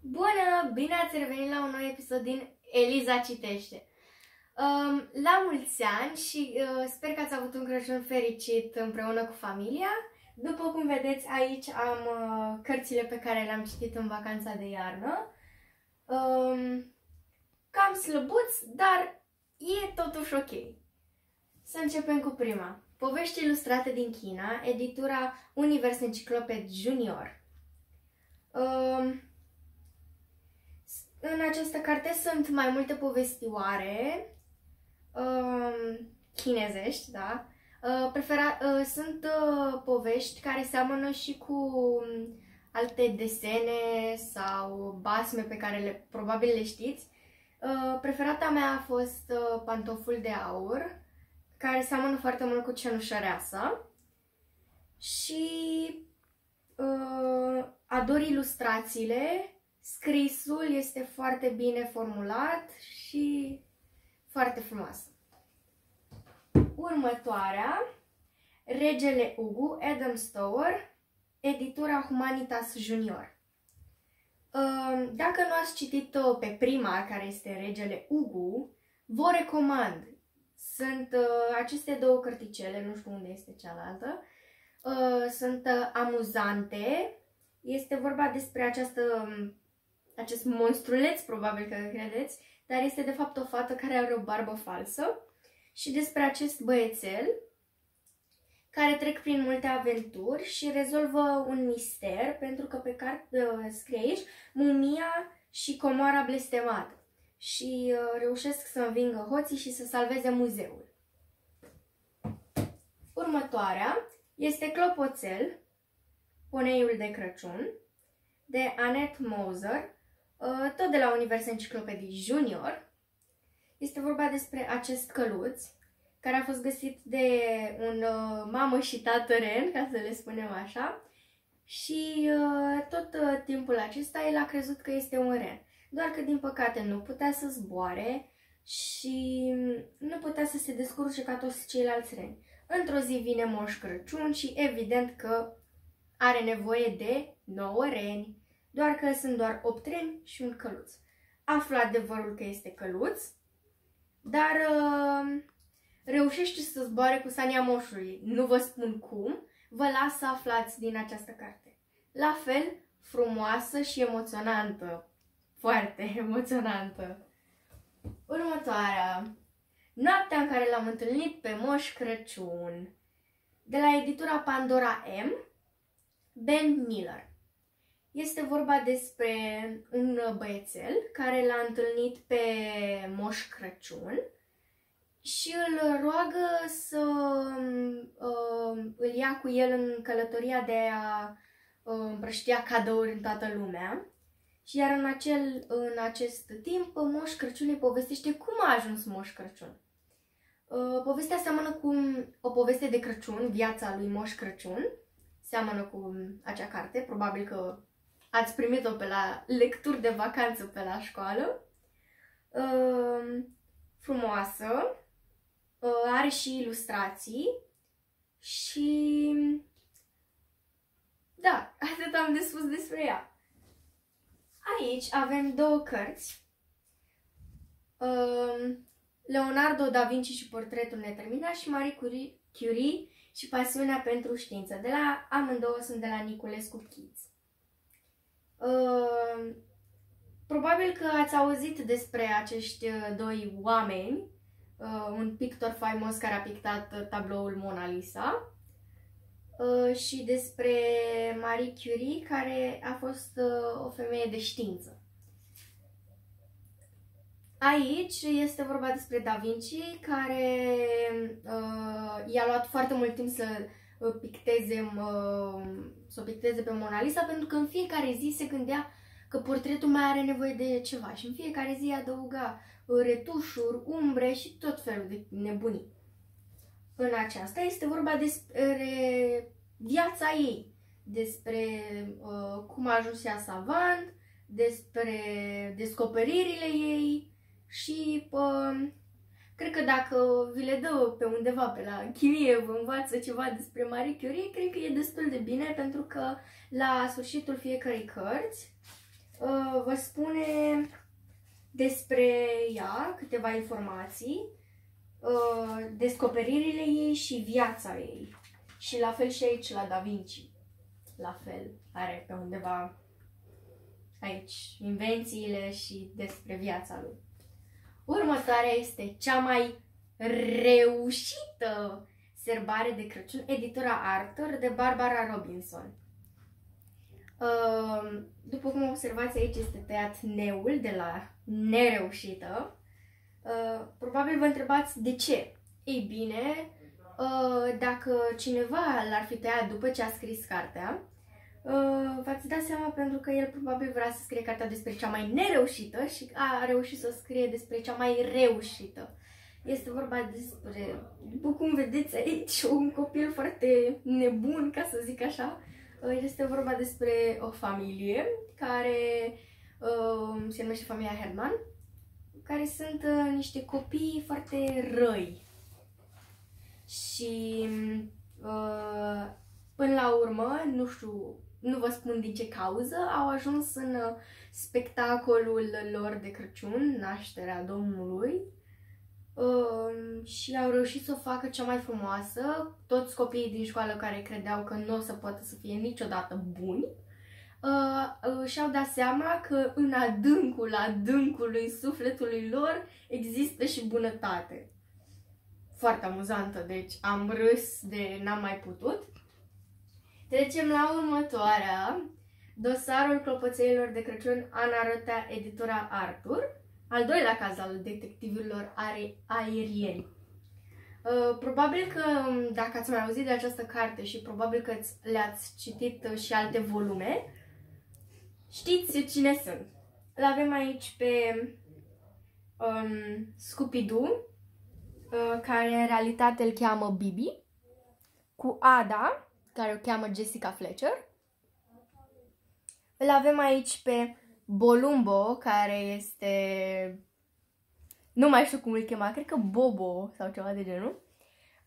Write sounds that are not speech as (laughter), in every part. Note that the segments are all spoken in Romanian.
Bună! Bine ați revenit la un nou episod din Eliza Citește! Um, la mulți ani și uh, sper că ați avut un Crăciun fericit împreună cu familia. După cum vedeți, aici am uh, cărțile pe care le-am citit în vacanța de iarnă. Um, cam slăbuți, dar e totuși ok. Să începem cu prima. Povești ilustrate din China, editura Univers Encicloped Junior. Um, în această carte sunt mai multe povestioare um, chinezești, da? Uh, prefera, uh, sunt uh, povești care seamănă și cu um, alte desene sau basme pe care le, probabil le știți. Uh, preferata mea a fost uh, Pantoful de aur, care seamănă foarte mult cu cenușăreasa și uh, ador ilustrațiile Scrisul este foarte bine formulat și foarte frumoasă. Următoarea, Regele Ugu, Adam Stower, editura Humanitas Junior. Ehm, dacă nu ați citit-o pe prima, care este Regele Ugu, vă recomand. Sunt uh, aceste două cărticele, nu știu unde este cealaltă, uh, sunt uh, amuzante. Este vorba despre această acest monstruleț, probabil că credeți, dar este de fapt o fată care are o barbă falsă și despre acest băiețel care trec prin multe aventuri și rezolvă un mister, pentru că pe carte uh, scrie aici mumia și comoara blestemată și uh, reușesc să învingă hoții și să salveze muzeul. Următoarea este Clopoțel, poneiul de Crăciun, de Annette Moser, Uh, tot de la Univers Enciclopedii Junior. Este vorba despre acest căluț, care a fost găsit de un uh, mamă și tată ren, ca să le spunem așa, și uh, tot timpul acesta el a crezut că este un ren. Doar că, din păcate, nu putea să zboare și nu putea să se descurce ca toți ceilalți reni. Într-o zi vine Moș Crăciun și evident că are nevoie de nouă reni doar că sunt doar 8 treni și un căluț. Află adevărul că este căluț, dar uh, reușește să zboare cu sania moșului. Nu vă spun cum, vă las să aflați din această carte. La fel, frumoasă și emoționantă. Foarte (laughs) emoționantă. Următoarea. Noaptea în care l-am întâlnit pe Moș Crăciun. De la editura Pandora M, Ben Miller. Este vorba despre un băiețel care l-a întâlnit pe Moș Crăciun și îl roagă să uh, îl ia cu el în călătoria de a uh, împrăștia cadouri în toată lumea. Și iar în, acel, în acest timp, Moș Crăciun îi povestește cum a ajuns Moș Crăciun. Uh, povestea seamănă cu o poveste de Crăciun, viața lui Moș Crăciun. Seamănă cu acea carte, probabil că ați primit-o pe la lecturi de vacanță pe la școală. Uh, frumoasă, uh, are și ilustrații și da, (laughs) atât am de spus despre ea. Aici avem două cărți. Uh, Leonardo da Vinci și portretul neterminat și Marie Curie și pasiunea pentru știință. De la amândouă sunt de la Niculescu Kids. Uh, probabil că ați auzit despre acești uh, doi oameni, uh, un pictor faimos care a pictat uh, tabloul Mona Lisa uh, și despre Marie Curie, care a fost uh, o femeie de știință. Aici este vorba despre Da Vinci, care uh, i-a luat foarte mult timp să picteze, să o picteze pe Mona Lisa, pentru că în fiecare zi se gândea că portretul mai are nevoie de ceva și în fiecare zi adăuga uh, retușuri, umbre și tot felul de nebunii. În aceasta este vorba despre viața ei, despre uh, cum a ajuns ea savant, despre descoperirile ei și uh, Cred că dacă vi le dă pe undeva pe la Chimie, vă învață ceva despre Marie Curie, cred că e destul de bine pentru că la sfârșitul fiecărei cărți uh, vă spune despre ea câteva informații, uh, descoperirile ei și viața ei. Și la fel și aici la Da Vinci. La fel, are pe undeva aici invențiile și despre viața lui. Următoarea este cea mai reușită serbare de Crăciun, editura Arthur de Barbara Robinson. Uh, după cum observați aici este tăiat neul de la nereușită. Uh, probabil vă întrebați de ce. Ei bine, uh, dacă cineva l-ar fi tăiat după ce a scris cartea, v-ați dat seama pentru că el probabil vrea să scrie cartea despre cea mai nereușită și a reușit să scrie despre cea mai reușită. Este vorba despre, după cum vedeți aici, un copil foarte nebun, ca să zic așa. Este vorba despre o familie care uh, se numește familia Herman, care sunt uh, niște copii foarte răi. Și uh, până la urmă, nu știu, nu vă spun din ce cauză, au ajuns în uh, spectacolul lor de Crăciun, nașterea Domnului, uh, și au reușit să o facă cea mai frumoasă. Toți copiii din școală care credeau că nu o să poată să fie niciodată buni, uh, uh, și-au dat seama că în adâncul adâncului sufletului lor există și bunătate. Foarte amuzantă, deci am râs de n-am mai putut. Trecem la următoarea, dosarul clopoțeilor de Crăciun, Ana Rătea, editura Arthur, al doilea caz al detectivilor aerieni. Uh, probabil că um, dacă ați mai auzit de această carte și probabil că le-ați citit uh, și alte volume, știți cine sunt. Îl avem aici pe um, Scooby-Doo, uh, care în realitate îl cheamă Bibi, cu Ada, care o cheamă Jessica Fletcher. Îl avem aici pe Bolumbo, care este... Nu mai știu cum îl chema, cred că Bobo sau ceva de genul.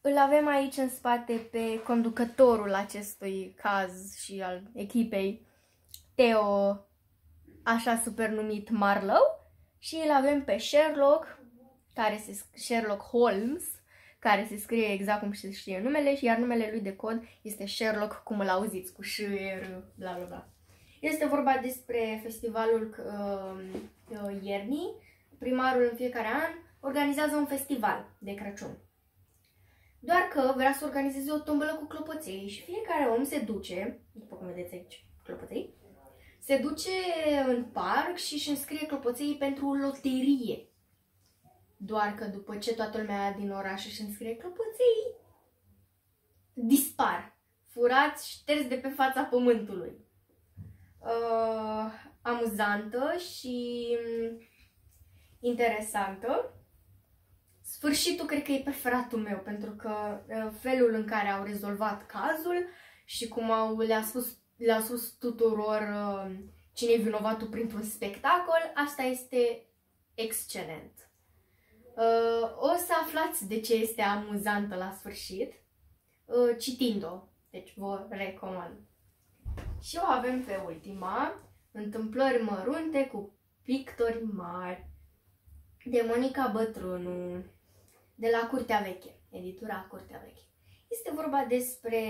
Îl avem aici în spate pe conducătorul acestui caz și al echipei, Theo, așa super numit Marlowe. Și îl avem pe Sherlock, care se Sherlock Holmes, care se scrie exact cum se știe numele, și iar numele lui de cod este Sherlock, cum îl auziți, cu ș, r, bla bla bla. Este vorba despre festivalul uh, uh, iernii. Primarul în fiecare an organizează un festival de Crăciun. Doar că vrea să organizeze o tombolă cu clopoței și fiecare om se duce, după cum vedeți aici, clopoței, se duce în parc și își înscrie clopoței pentru o loterie. Doar că după ce toată lumea din oraș își înscrie clopoței, dispar, furați, șterți de pe fața pământului. Uh, amuzantă și mm, interesantă. Sfârșitul cred că e preferatul meu, pentru că uh, felul în care au rezolvat cazul și cum au, le-a spus, le spus tuturor uh, cine e vinovatul printr-un spectacol, asta este excelent. Uh, o să aflați de ce este amuzantă la sfârșit, uh, citind-o. Deci vă recomand. Și o avem pe ultima, întâmplări mărunte cu pictori mari, de Monica Bătrânu, de la Curtea Veche, editura Curtea Veche. Este vorba despre,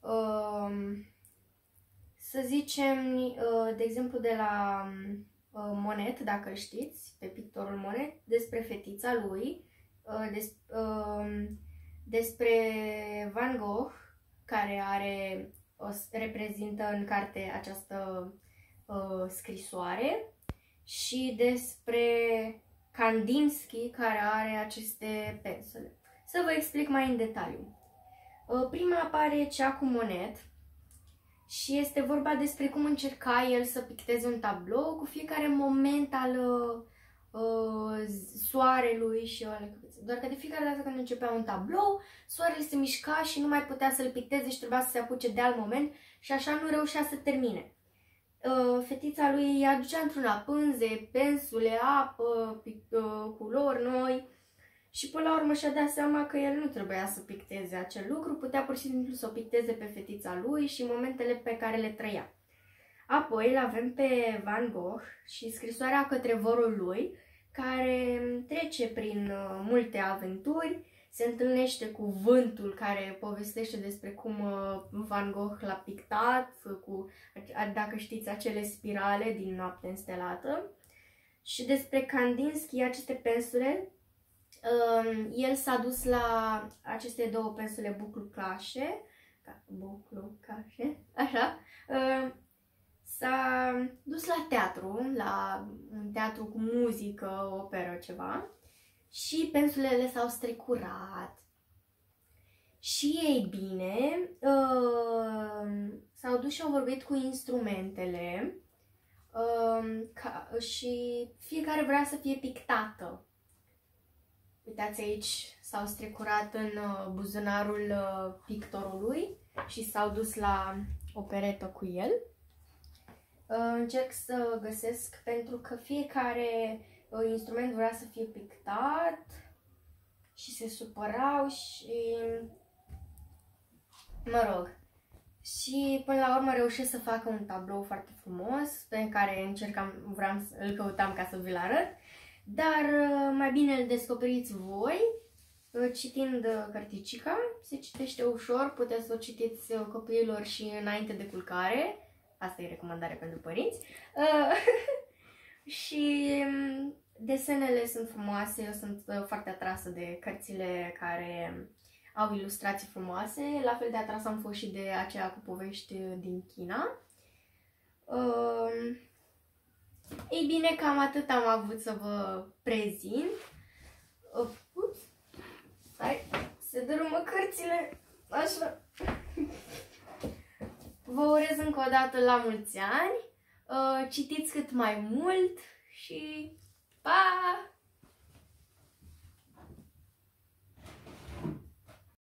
um, să zicem, uh, de exemplu, de la Uh, Monet, dacă știți, pe pictorul Monet, despre fetița lui, uh, des, um, despre Van Gogh, care are, o, reprezintă în carte această uh, scrisoare și despre Kandinsky, care are aceste pensule. Să vă explic mai în detaliu. Prima apare cea cu Monet, și este vorba despre cum încerca el să picteze un tablou cu fiecare moment al uh, soarelui și ale Doar că de fiecare dată când începea un tablou, soarele se mișca și nu mai putea să-l picteze și trebuia să se apuce de alt moment și așa nu reușea să termine. Uh, fetița lui îi aducea într-una pânze, pensule, apă, uh, culori noi și până la urmă și-a dat seama că el nu trebuia să picteze acel lucru, putea pur și simplu să o picteze pe fetița lui și momentele pe care le trăia. Apoi îl avem pe Van Gogh și scrisoarea către vorul lui, care trece prin uh, multe aventuri, se întâlnește cu vântul care povestește despre cum uh, Van Gogh l-a pictat, cu, dacă știți, acele spirale din Noapte înstelată. Și despre Kandinsky, aceste pensule, um, el s-a dus la aceste două pensule buclucașe, buclucașe, așa, um, s-a dus la teatru, la un teatru cu muzică, operă, ceva, și pensulele s-au strecurat. Și ei bine, uh, s-au dus și au vorbit cu instrumentele uh, ca, și fiecare vrea să fie pictată. Uitați aici, s-au strecurat în uh, buzunarul uh, pictorului și s-au dus la o peretă cu el. Uh, încerc să găsesc pentru că fiecare uh, instrument vrea să fie pictat și se supărau și mă rog. Și până la urmă reușesc să facă un tablou foarte frumos pe care încercam, vreau, îl căutam ca să vi-l arăt, dar uh, mai bine îl descoperiți voi citind cărticica. Se citește ușor, puteți să o citiți copiilor și înainte de culcare Asta e recomandare pentru părinți. Uh, (laughs) și um, desenele sunt frumoase, eu sunt uh, foarte atrasă de cărțile care au ilustrații frumoase. La fel de atrasă am fost și de aceea cu povești din China. Uh, ei bine, cam atât am avut să vă prezint. Uh, ups! Hai, se dărâmă cărțile. Așa. Vă urez încă o dată la mulți ani, uh, citiți cât mai mult și